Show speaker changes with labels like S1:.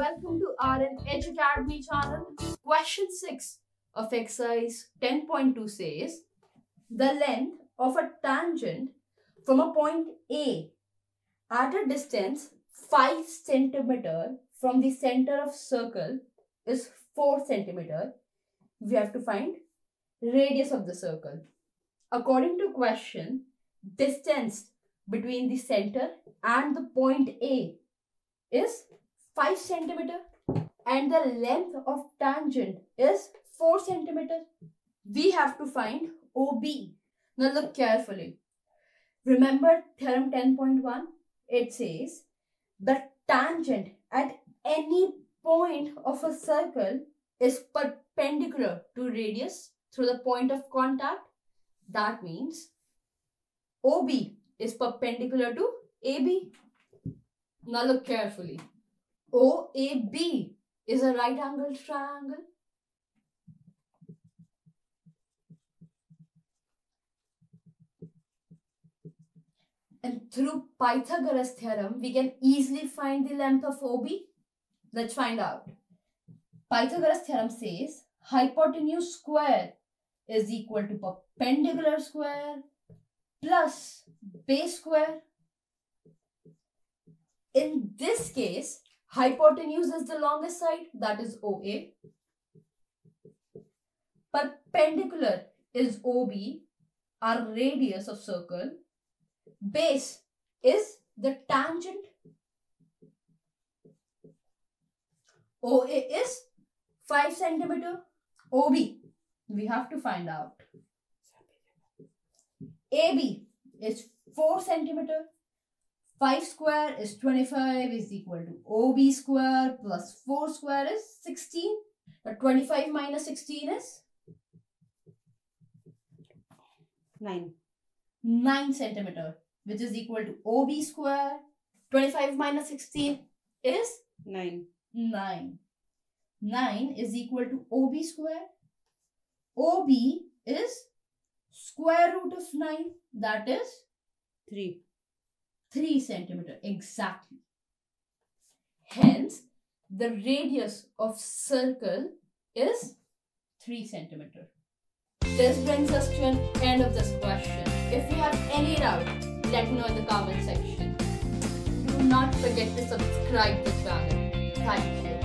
S1: Welcome to RN Edge Academy channel. Question 6 of exercise 10.2 says the length of a tangent from a point A at a distance 5 centimeter from the center of circle is 4 centimeter. We have to find radius of the circle. According to question, distance between the center and the point A is 5 centimeter and the length of tangent is 4 centimeter. We have to find OB. Now look carefully. Remember theorem 10.1? It says the tangent at any point of a circle is perpendicular to radius through the point of contact. That means OB is perpendicular to AB. Now look carefully. OAB is a right angled triangle. And through Pythagoras theorem, we can easily find the length of OB. Let's find out. Pythagoras theorem says hypotenuse square is equal to perpendicular square plus base square. In this case, hypotenuse is the longest side, that is OA. Perpendicular is OB, our radius of circle. Base is the tangent. OA is 5 centimeter. OB, we have to find out. AB is 4 centimeter. 5 square is 25 is equal to OB square plus 4 square is 16. Now 25 minus 16 is
S2: 9.
S1: 9 centimeter which is equal to OB square. 25 minus 16 is
S2: 9.
S1: 9. 9 is equal to OB square. OB is square root of 9 that is
S2: 3.
S1: 3 centimeter exactly. Hence, the radius of circle is 3 centimeter. This brings us to an end of this question. If you have any doubt, let me know in the comment section. Do not forget to subscribe the channel. Thank you.